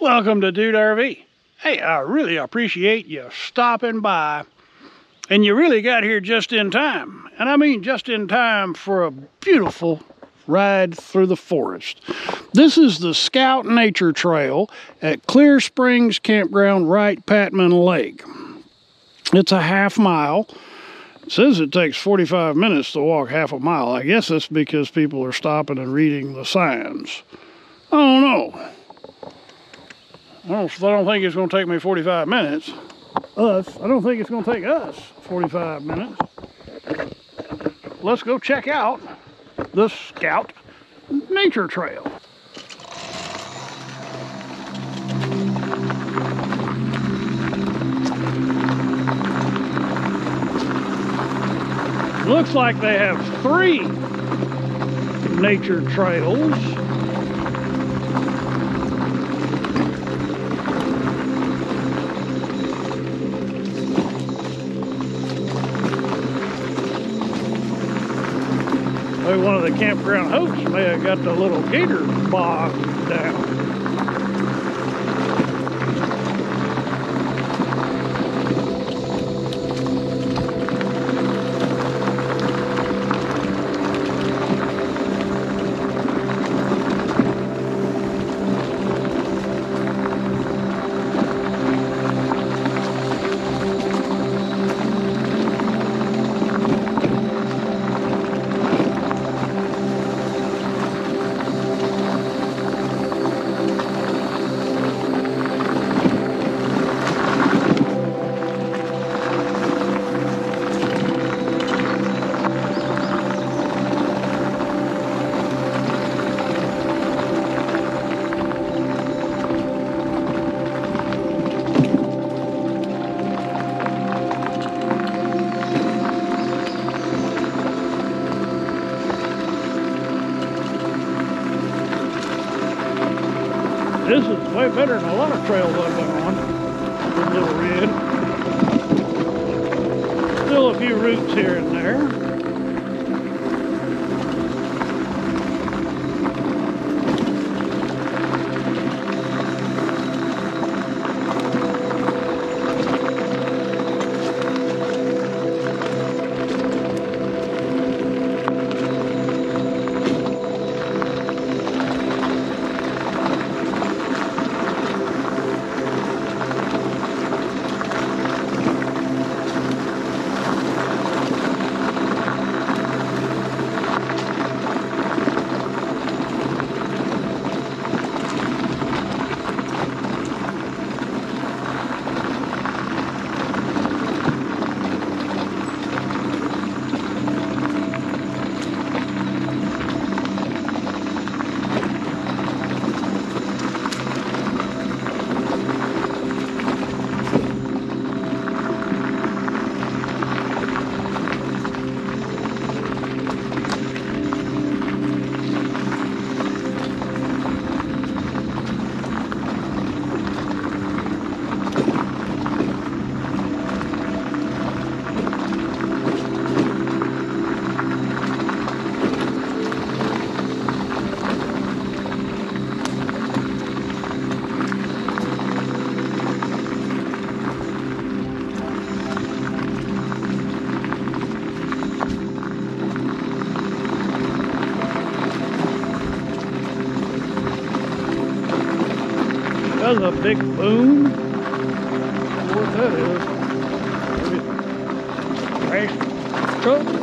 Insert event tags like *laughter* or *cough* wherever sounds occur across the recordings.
Welcome to Dude RV. Hey, I really appreciate you stopping by. And you really got here just in time. And I mean just in time for a beautiful ride through the forest. This is the Scout Nature Trail at Clear Springs Campground, Wright Patman Lake. It's a half mile. It says it takes 45 minutes to walk half a mile. I guess that's because people are stopping and reading the signs. I don't know. I don't, I don't think it's going to take me 45 minutes. Us. I don't think it's going to take us 45 minutes. Let's go check out the Scout Nature Trail. Looks like they have three nature trails. Maybe one of the campground hosts may have got the little gator bogged down. This is way better than a lot of trails I've been on. Little Red. Still a few roots here and there. That's a big boom. What that is? Trash truck.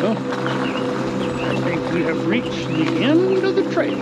Well, I think we have reached the end of the trail.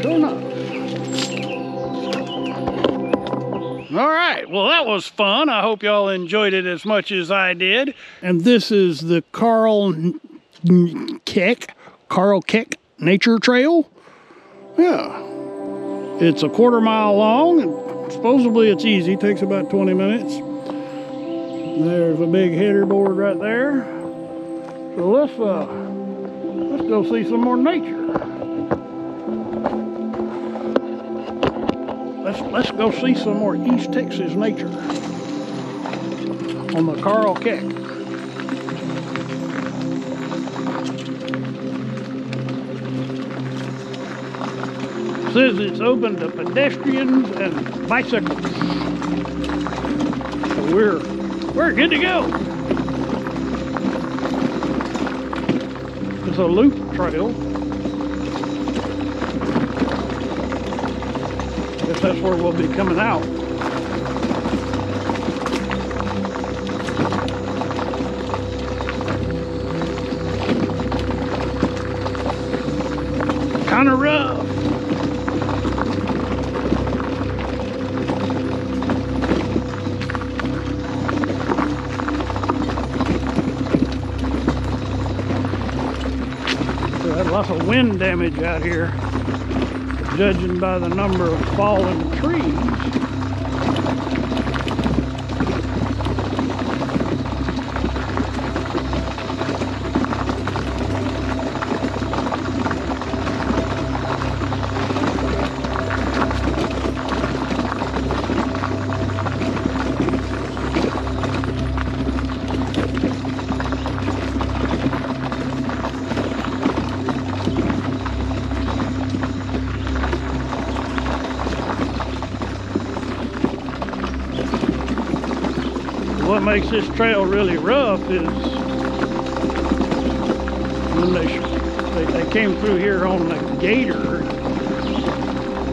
Sure enough. All right, well, that was fun. I hope y'all enjoyed it as much as I did. And this is the Carl Keck, Carl Keck Nature Trail. Yeah. It's a quarter mile long, and supposedly it's easy. It takes about 20 minutes. There's a big header board right there. So let's uh, let's go see some more nature. Let's let's go see some more East Texas nature on the Carl Keck. Says it's open to pedestrians and bicycles. So we're we're good to go. It's a loop trail. Guess that's where we'll be coming out. Kind of rough. Of wind damage out here, judging by the number of fallen trees. What makes this trail really rough is when they, they, they came through here on the gator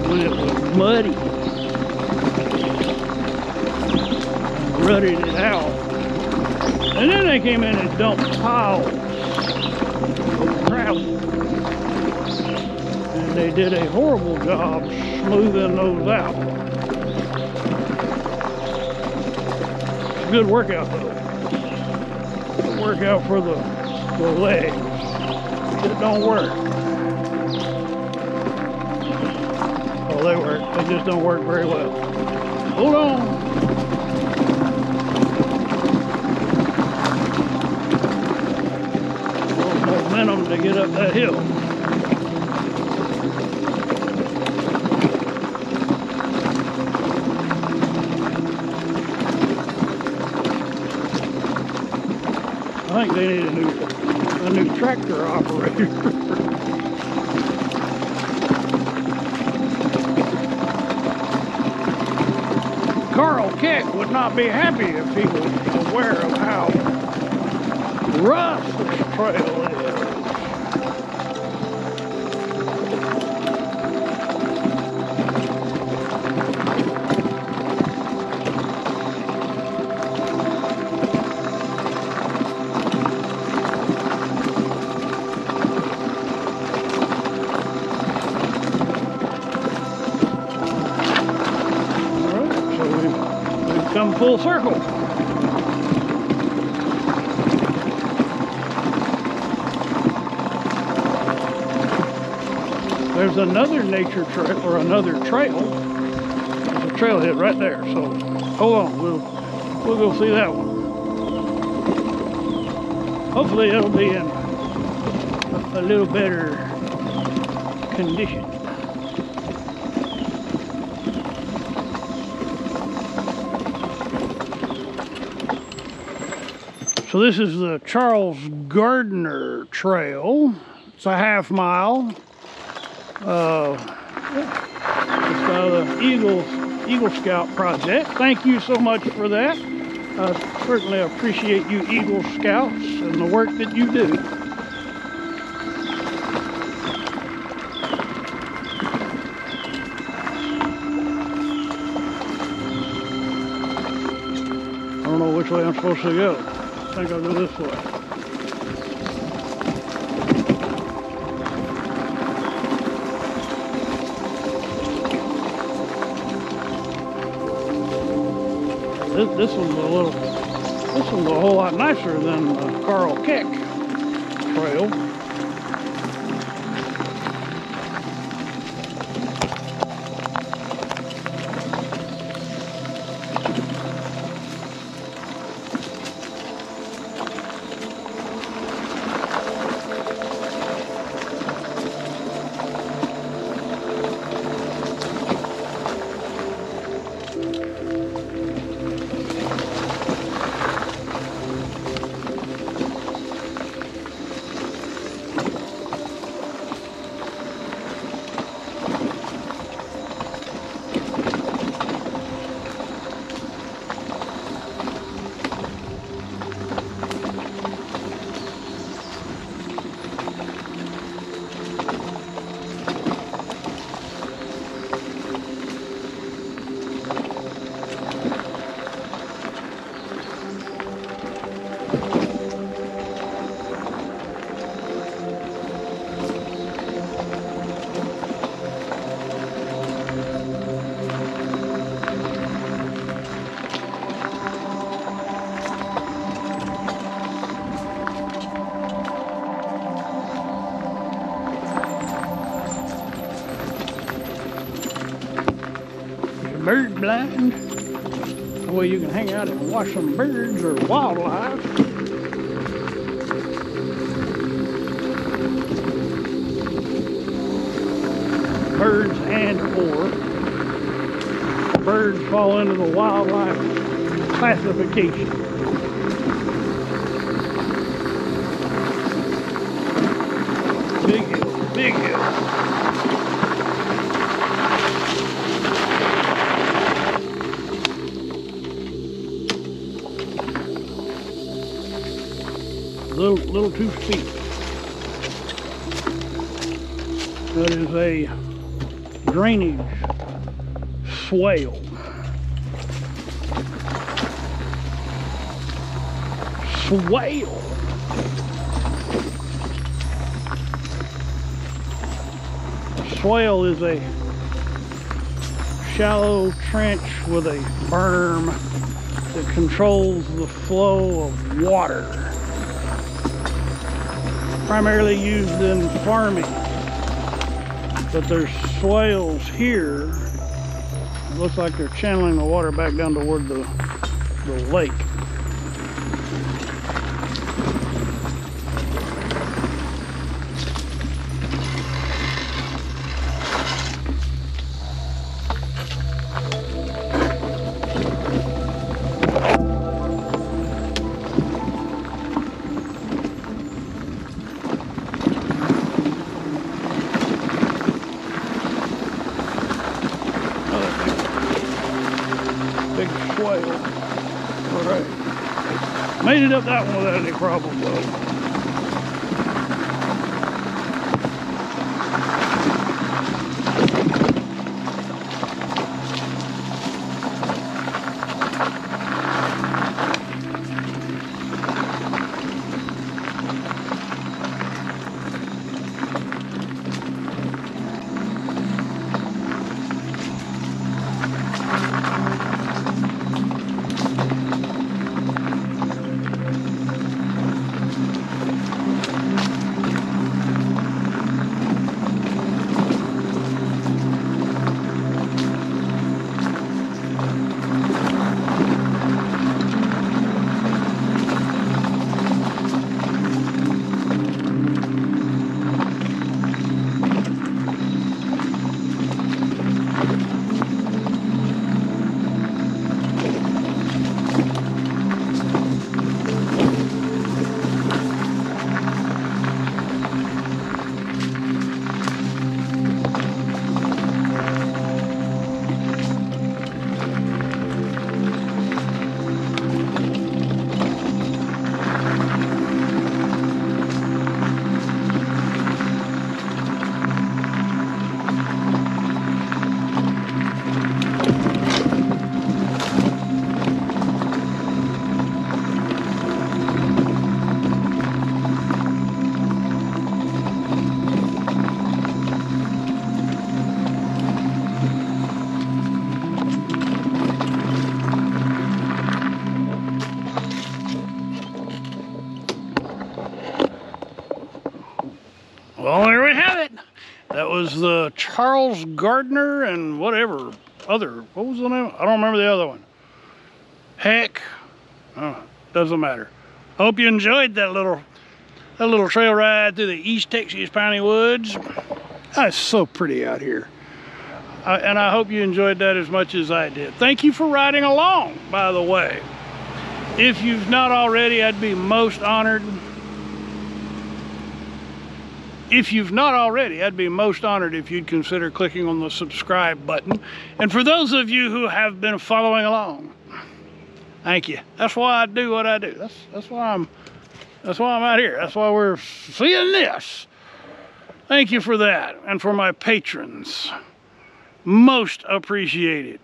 when it was muddy. Rutted it out. And then they came in and dumped piles of gravel. And they did a horrible job smoothing those out. Good workout though. Good workout for the, the legs. It don't work. Well, they work. They just don't work very well. Hold on. Momentum to get up that hill. Think they need a new a new tractor operator. *laughs* Carl Keck would not be happy if he was aware of how rough this trail come full circle. There's another nature trail, or another trail. There's a trailhead right there, so hold on, we'll, we'll go see that one. Hopefully it'll be in a, a little better condition. So this is the Charles Gardner Trail. It's a half mile. Uh, it's by the Eagle Eagle Scout project. Thank you so much for that. I certainly appreciate you Eagle Scouts and the work that you do. I don't know which way I'm supposed to go. Think I'll go this way. This, this one's a little, this one's a whole lot nicer than the Carl Keck trail. Bird blind. Well, you can hang out and watch some birds or wildlife. Birds and or birds fall into the wildlife classification. Little little too steep. That is a drainage swale. Swale. Swale is a shallow trench with a berm that controls the flow of water primarily used in farming. But there's swales here. It looks like they're channeling the water back down toward the, the lake. Made it up that one without any problem though. The Charles Gardner and whatever other, what was the name? I don't remember the other one. Heck, oh, doesn't matter. Hope you enjoyed that little that little trail ride through the East Texas Piney Woods. It's so pretty out here. I, and I hope you enjoyed that as much as I did. Thank you for riding along, by the way. If you've not already, I'd be most honored. If you've not already, I'd be most honored if you'd consider clicking on the subscribe button. And for those of you who have been following along, thank you. That's why I do what I do. That's that's why I'm that's why I'm out here. That's why we're seeing this. Thank you for that. And for my patrons. Most appreciated.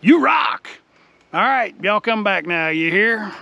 You rock. All right, y'all come back now, you hear?